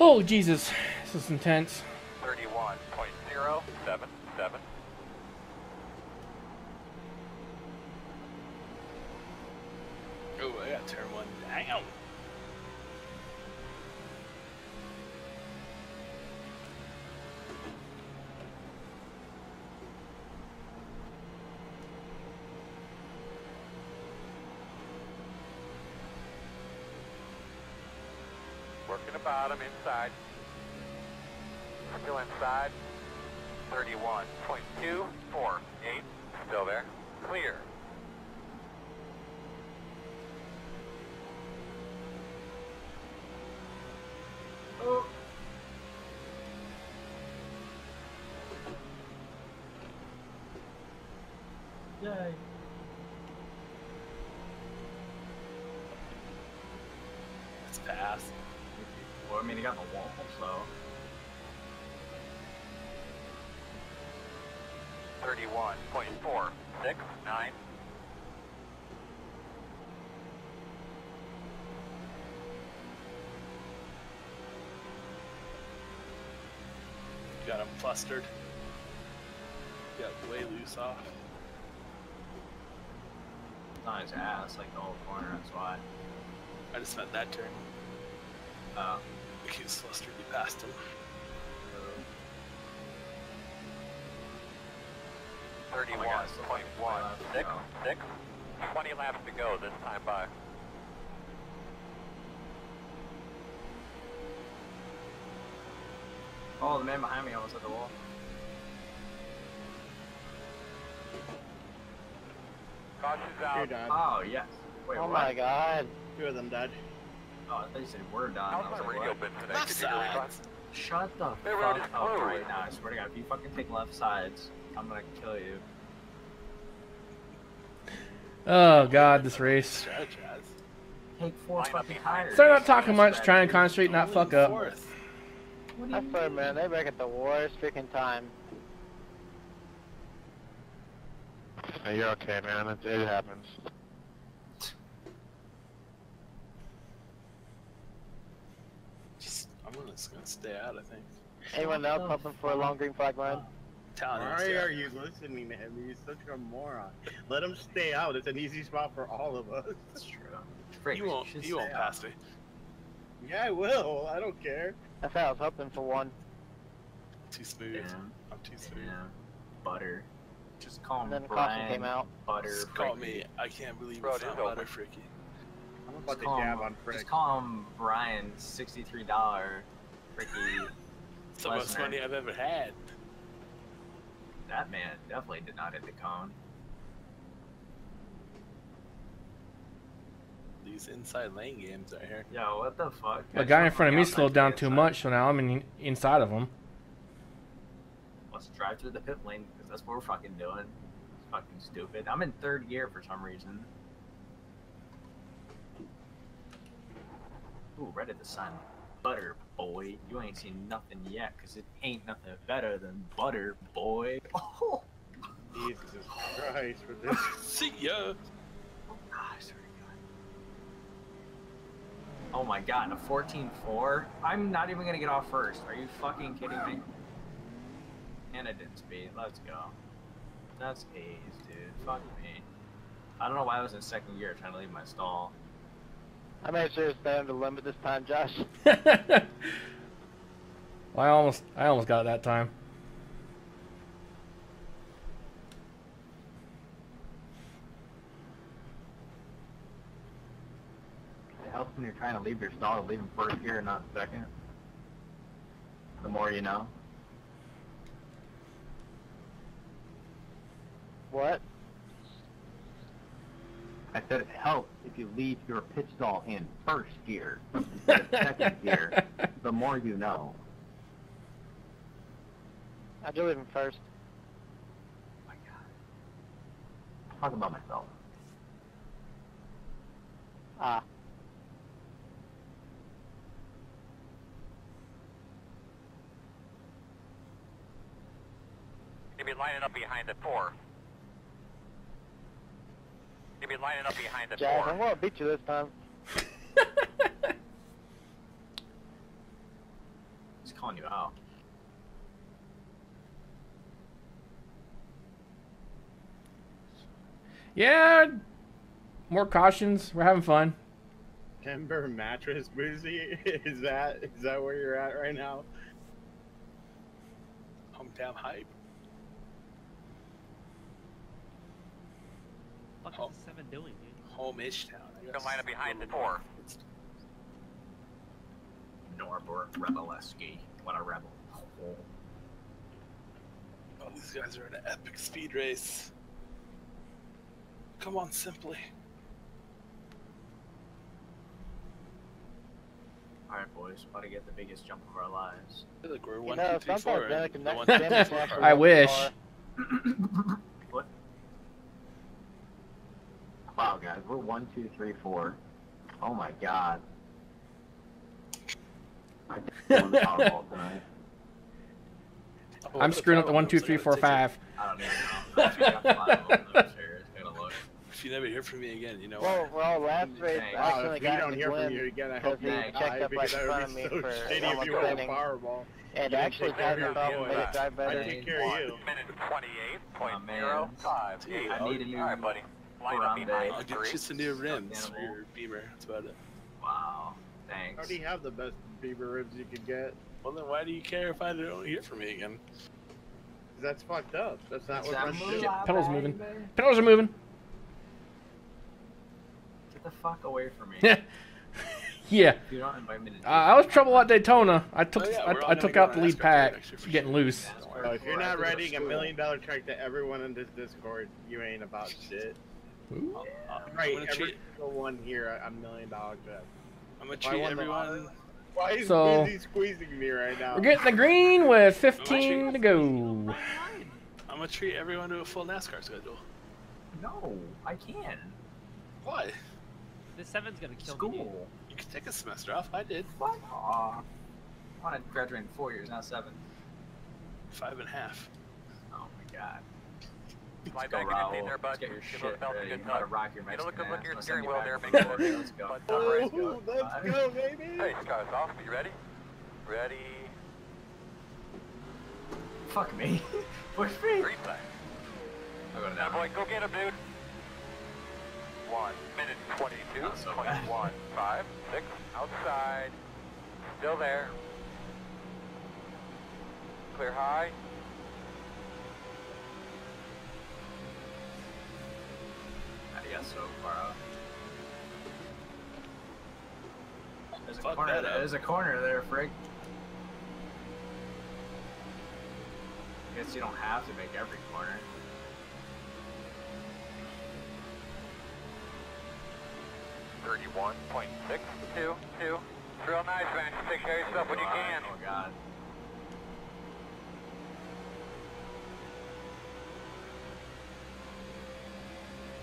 Oh Jesus, this is intense. 31.077. Oh, I got turn one down. Working the bottom inside. Still inside. 31.248. Still there. Clear. Oh. Yay. It's pass. Well, I mean, he got the wall, so. 31.469. Got him flustered. Got way loose off. It's on his ass, like the whole corner, that's why. I just meant that turn. Uh, He was flustered. He passed him. Oh my God, still like 31.166. 20 laps to go this time by. oh, the man behind me almost hit the wall. Caution's You're out. Oh, yes. Wait, oh what? my god. Two of them died. Oh, I thought you said we're done. How's I was my like, radio what? been today? Left Could you hear me side. fine? Shut the They fuck up closed. right now. I swear to God, if you fucking take left sides, I'm gonna kill you. Oh God, this race. Strategize. Take four Line up fucking behind. Start not talking much, try and concentrate, not fuck up. Fourth. I swear, man, they break at the worst freaking time. Hey, you're okay, man. It, it happens. Just, I'm gonna, just gonna stay out. I think. Anyone else hoping for a long green flag line? Telling Why stay are you listening to him? He's such a moron. Let him stay out. It's an easy spot for all of us. That's true. Frick, You won't. should You won't pass out. me. Yeah, I will. I don't care. That's what I was hoping for one. Too smooth. Damn. I'm too smooth. Yeah. Butter. Just call him And then caution Brian came out. Butter. Just call me. I can't believe Bro, it's it is not butter freaky. I'm Just about to call jab him- on Frick. Just call him Brian, sixty-three dollar, Fricky. It's the most money I've ever had. That man definitely did not hit the cone. These inside lane games right here. Yo, what the fuck? The guy in front of me slowed down the too much, so now I'm in, inside of him. Let's drive through the pit lane because that's what we're fucking doing. It's fucking stupid. I'm in third gear for some reason. Ooh, red at the sun. Butter, boy. You ain't seen nothing yet because it ain't nothing better than butter, boy. Oh, Jesus Christ for this. See ya. Oh, I God. Oh my god, a 14-4? I'm not even gonna get off first. Are you fucking kidding me? And I didn't speed. Let's go. That's A's, dude. Fuck me. I don't know why I was in second gear trying to leave my stall. I made sure to stay under the limit this time, Josh. well, I almost, I almost got it that time. It helps when you're trying to leave your stall to leave him first gear and not second. The more you know. What? I said it helps if you leave your pit stall in first gear instead of second gear. The more you know. I do leave in first. Oh my god. Talking about myself. Ah. You'll be lining up behind the four. You'll be lining up behind the Jack, I'm gonna beat you this time. He's calling you out. Yeah. More cautions. We're having fun. Timber mattress boozy. Is that is that where you're at right now? Hometown hype. What the is seven doing, dude? Home-ish town. I You'll guess. line up behind the four. Norbert Rebelesky. What a rebel. Oh, Oh, these guys are in an epic speed race. Come on, simply. Alright, boys. About to get the biggest jump of our lives. Look, we're You one, know, two, three, sometimes four. then I and can the next one, game two, is three, actually four. I wish. car. What? Wow, guys, we're one, two, three, four. Oh my god. I think I'm on the Powerball tonight. I'm what screwing up the Powerball one, two, I three, four, five. I don't even know. If you got the live one, I'm serious. Gotta look. If you never hear from me again, you know Well, what? well, last race Dang. I Wow, accidentally if you got don't hear the from you again, I because hope he you checked die up right in front of me so for shitty if almost you were a winning. Powerball. and actually take of got your him up boy. made it drive I take care of you. Minute Oh, 28.05. man. I need a new Alright, buddy. Line up Harambe. behind I'll the get you some new rims for animal. your Beamer. That's about it. Wow. Thanks. I already have the best beaver ribs you could get. Well, then why do you care if I don't hear from me again? That's fucked up. That's not Is what that friends do. Pedals baby? moving. Pedals are moving. Get the fuck away from me. yeah. If you don't invite me to Uh, I was trouble at Daytona. I took Oh, yeah, I, I took out the lead pack next year for for getting sure. loose. So if you're not writing a million dollar check to everyone in this Discord, you ain't about shit. Ooh. Uh, Right, I'm gonna every treat, single one here a a million dollar check. I'm gonna Why treat everyone. Why is So- Busy squeezing me right now? We're getting the green with 15 to go. I'm gonna treat everyone to a full NASCAR schedule. No, I can. Why? This seven's gonna kill me. School. You can take a semester off. I did Fuck off. I want to graduate in four years, not seven. five and a half. Oh my god. Slide Let's go, back in your seat there, bud. Let's get your Give shit those belts a ready. good You know how to rock your Get a look, Mexican look at your ass. steering wheel there. you Make back sure. to Let's go. Butt Oh, top right. go. let's go, baby! Hey, Scott, off. You ready? Ready? Fuck me. Push me. Green flag. I'll go to Now, that boy, go get him, dude. One minute twenty-two so point bad. one five six outside. Still there. Clear high. I got so far out. There's a Fuck corner that there. up. There's a corner there, Frig. Guess you don't have to make every corner. Thirty-one point six two two. It's real nice, man. Take care of yourself when you can. Oh god.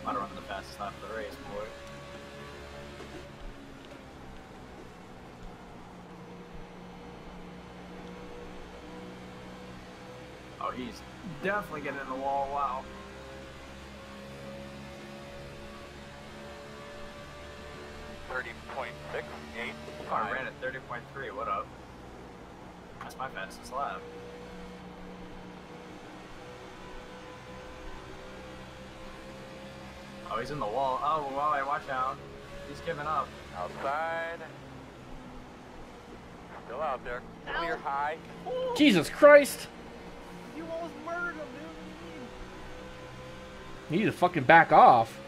About to run the fastest lap of the race, boy. Oh, he's definitely getting in the wall. Wow. Thirty point six eight Oh, I ran at 30.3. What up? That's my fastest lap. Oh, he's in the wall. Oh, well, I watch out. He's giving up. Outside. Still out there. Clear high. Jesus Christ! You almost murdered him, dude. You need to fucking back off.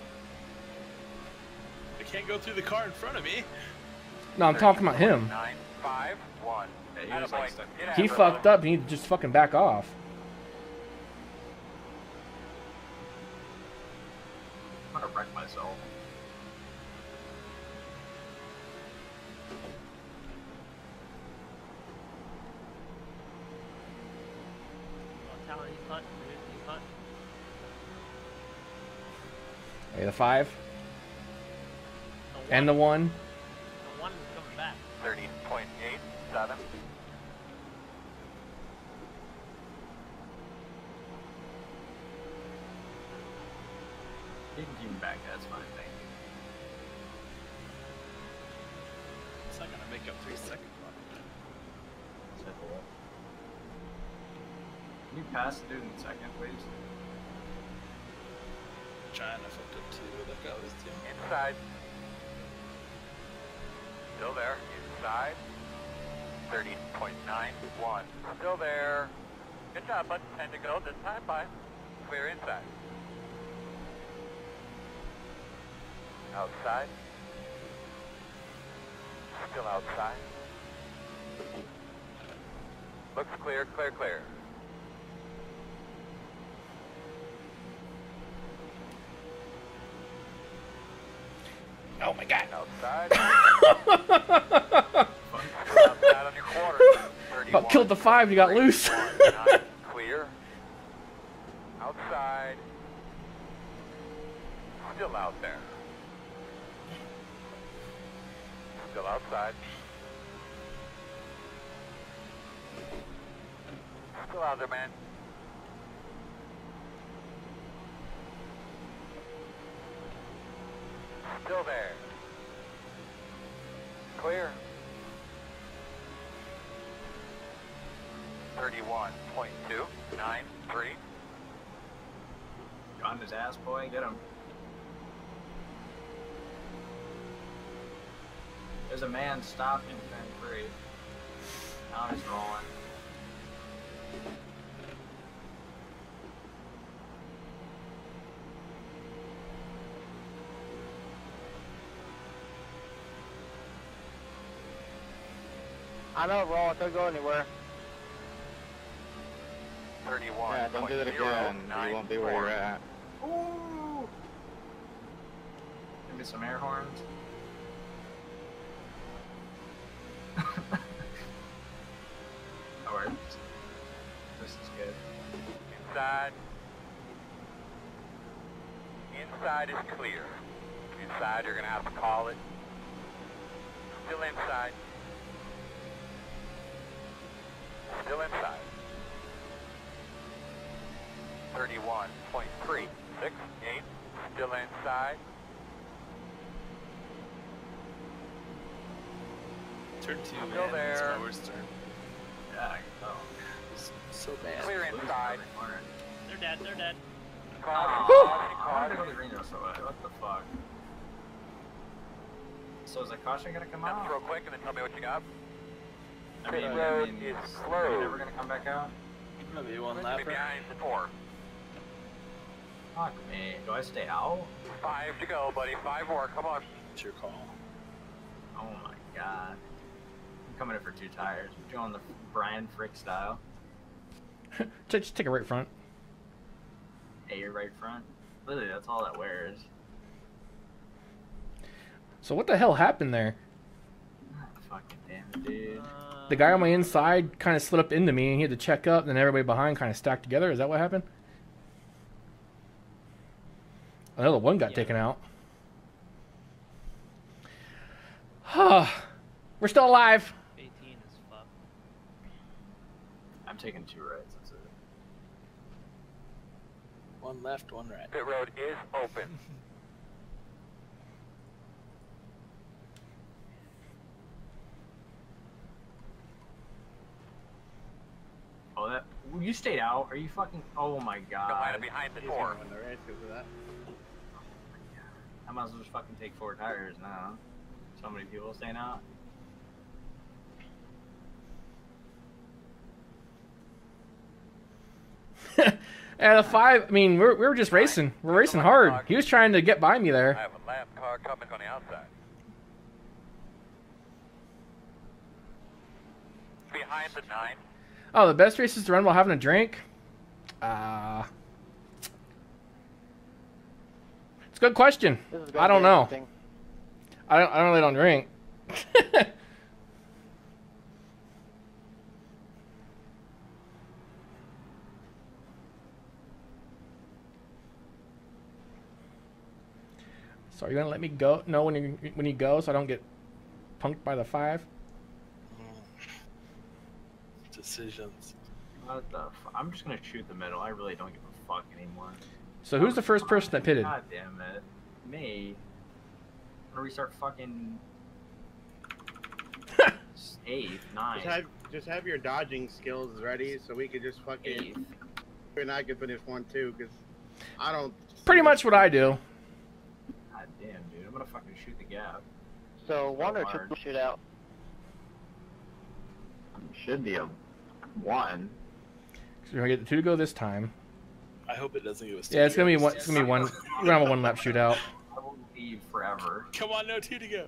I can't go through the car in front of me. No, I'm talking about him. Nine five one. Yeah, he was like He fucked up. He need to just fucking back off. I'm gonna wreck myself. Tyler, he's hunting, dude. He's hunting. Okay, the five and the one, one. the one is coming back. 30.87. You can keep me back, that's fine, thank you. It's not gonna make up three seconds. Can you pass the dude in second, please? Trying to flip it to the guy was. Inside. Still there. Inside. 30.91. Still there. Good job, bud. 10 to go. This time, bye. Clear inside. Outside. Still outside. Looks clear, clear, clear. Oh my god. Outside. Still outside on your quarter. About killed the five. You got loose. 31.9. Clear. Outside. Still out there. Still outside. Still out there, man. Man stopped in turn three. Now he's rolling. I know, roll. Don't go anywhere. 31. Yeah, don't do that again. You won't be where you're at. Ooh! Give me some air horns. works. This is good. Inside. Inside is clear. Inside, you're gonna have to call it. Still inside. Still inside. 31.368. Still inside. Turn two, Still man. there. It's my turn. Yeah, I can. It's so bad. Clear inside. They're dead. They're dead. Caution, ah. I caution, wanted to go caution. so. Uh, what the fuck? So is the caution gonna come out? real quick and then tell me what you got. I mean, Pit I road mean, is are you closed. never gonna come back out? Maybe one Be lap. behind the four. Fuck me. Do I stay out? Five to go, buddy. Five more. Come on. It's your call. Oh my god. I'm coming in for two tires. I'm doing the Brian Frick style. Just take a right front. Hey, your right front. Literally, that's all that wears. So what the hell happened there? Fucking damn it, dude. Uh, The guy on my inside kind of slid up into me, and he had to check up. And then everybody behind kind of stacked together. Is that what happened? Another one got Yeah. taken out. We're still alive. 18 is fucked. I'm taking two rights. That's it. One left, one right. Pit road is open. Oh, that. You stayed out? Are you fucking. Oh my god. Don't mind it behind the He's door. win the race because of that. Oh I might as well just fucking take four tires now. So many people staying out. And the five, I mean, we're, we were just racing. We're racing hard. He was trying to get by me I there. have a lap car coming on the outside. Behind the nine. Oh, the best races to run while having a drink? Uh, it's a good question. This is gonna I don't know. I don't, I don't really don't drink. So are you gonna let me go? No, when you when you go, so I don't get punked by the five. Mm. Decisions. What the f- I'm just gonna shoot the middle. I really don't give a fuck anymore. So who's the first person that pitted? God damn it. Me. I'm gonna restart fucking. eighth, ninth. Just have just have your dodging skills ready so we could just fucking. Eighth. And I could finish one too, because I don't. Pretty much what I do. God damn, dude. I'm gonna fucking shoot the gap. So one or hard. two shootout. Should be a one. So you're gonna get the two to go this time. I hope it doesn't give us. Yeah, it's gonna be one. It's gonna be one. We're gonna have a one lap shootout. I will leave forever. Come on, no two to go.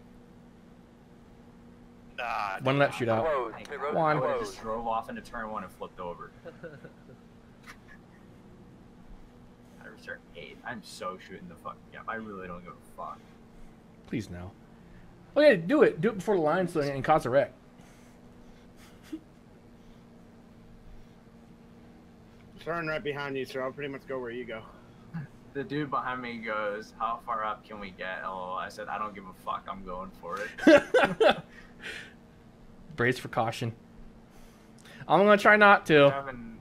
Nah. One lap shootout. Close. Pit road is One. I would just drove off into turn one and flipped over. I restart eight. I'm so shooting the fuck. gap. I really don't give a fuck. Please no. Oh yeah, do it. Do it before the line so and cause a wreck. Turn right behind you, sir. I'll pretty much go where you go. The dude behind me goes, "How far up can we get?" LOL. I said, "I don't give a fuck. I'm going for it." Brace for caution. I'm gonna try not to. having-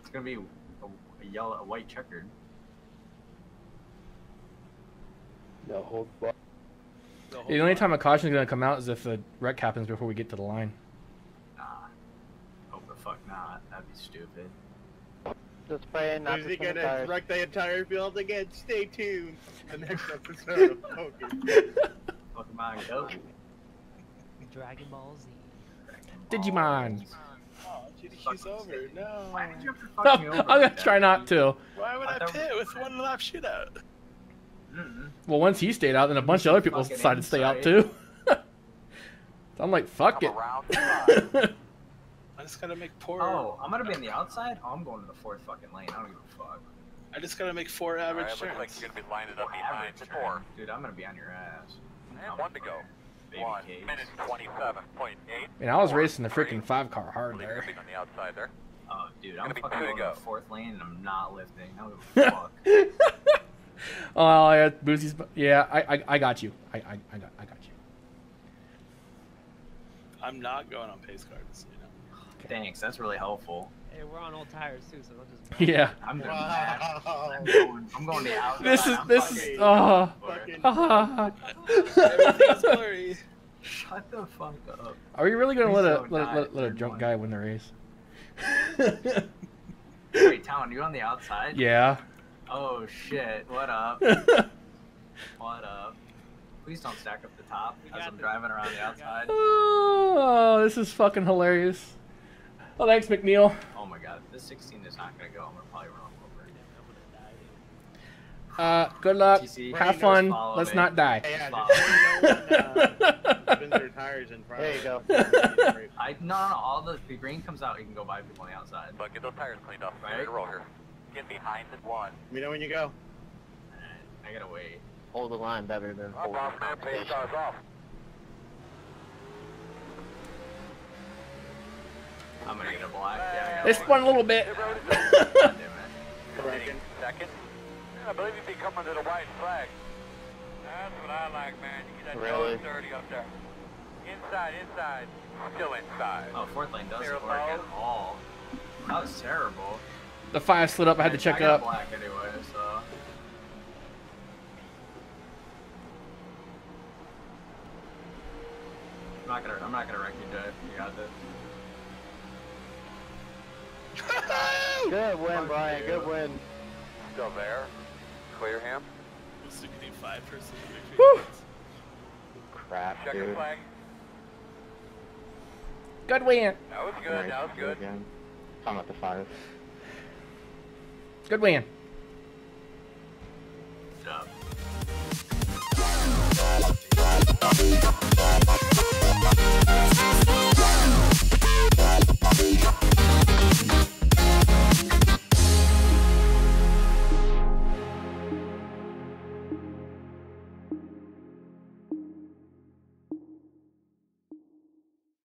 It's gonna be a, a yellow, a white checkered. No hold back. The only time a caution is gonna come out is if the wreck happens before we get to the line. Nah. Hope the fuck not. That'd be stupid. Just praying not Is he gonna wreck the entire field again? Stay tuned. The next episode of Pokemon. Pokemon Go. Dragon Ball Z. Digimon. Oh, GDQ's over. No. Why did you have to I'm fuck me over? gonna try not to. Why would I I pit with one lap shootout? Mm-mm. Well, once he stayed out, then a bunch of other people decided to stay out too. so I'm like, fuck Come it. around the side. I just gotta make four. Oh, I'm gonna be on the outside? Oh, I'm going to the fourth fucking lane. I don't give a fuck. I just gotta make four All average right, looks turns. like you're gonna be lining up behind Average the turn. four. Dude, I'm gonna be on your ass. And one to go. One cage. minute twenty-seven point eight. And I was racing the freaking five car hard there. on the outside there. Oh, dude, I'm Gonna be fucking two to going to go. the fourth lane and I'm not lifting. I don't give a fuck. oh yeah, Boozy's. Yeah, I, I, I got you. I, I, I got, I got you. I'm not going on pace cards. You know. Thanks, that's really helpful. Hey, we're on old tires too, so don't just. Yeah. I'm doing Wow. I'm going, I'm going the outside. This is I'm this is. Oh. Fucking-. Uh-huh. Everything's blurry. Shut the fuck up. Are we really gonna Please let a don't let, die let, let a drunk one. guy win the race? Wait, Talon, you on the outside? yeah. Oh shit, what up? what up? Please don't stack up the top We as I'm this. driving around the outside. oh, this is fucking hilarious. Oh, thanks, McNeil. Oh my god, this 16 is not gonna go. I'm gonna probably run over. Uh, good luck. TC, Have just fun. Let's me. not die. Hey, yeah, Wow. just know uh, tires in front. There you go. I no, no, no, all the the green comes out. You can go by people on the outside. But get those tires cleaned up. Right. Ready to roll here. Get behind the one. Let me know when you go. Alright, I gotta wait. Hold the line better than Up hold off the man, pace competition. off. I'm gonna get a black. Yeah, I got This one a little bit. Pit road is God damn it. Correction. second. And I believe you'd be coming to the white flag. That's what I like, man. You get that Really? really? dirty up there. Inside, inside. Still inside. Oh, fourth lane doesn't Clear work at all. That was terrible. The five slid up. I had to check I got up. black anyway, so. I'm not gonna. I'm not gonna wreck you, Jay. You got this. Good win, Brian. you. Good win. Still there. Clear him. So you can five person victory. Whew. Crap, Check dude. flag. Good win. That was good. That was good. Again. I'm at the five. Good win.